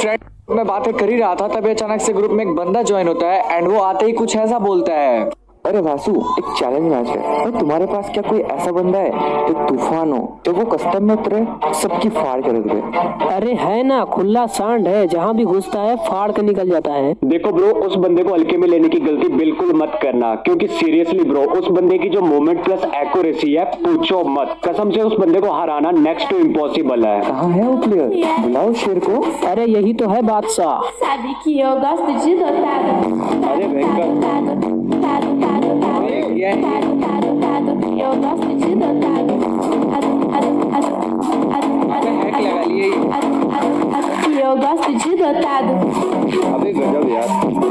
Friend मैं बातें कर ही रहा था, तभी अचानक से ग्रुप में एक बंदा ज्वाइन होता है एंड वो आते ही कुछ ऐसा बोलता है। अरे वासु एक चैलेंज मैच है और तुम्हारे पास क्या कोई ऐसा बंदा है जो तूफ़ान हो तो वो कस्टम में उतरे सबकी फाड़ कर दे अरे है ना खुला सांड है जहाँ भी घुसता है फाड़ के निकल जाता है। देखो ब्रो उस बंदे को हल्के में लेने की गलती बिल्कुल मत करना क्योंकि सीरियसली ब्रो उस बंदे की जो मूवमेंट प्लस एक्यूरेसी है पूछो मत। कसम से उस बंदे को हराना नेक्स्ट टू इम्पॉसिबल है। कहाँ है वो प्लेयर बुलाओ शेर को। अरे यही तो है बादशाह। Eu gosto de dotado. Ado, ado, ado, ado, eu gosto de dotado. Amigo, já viado.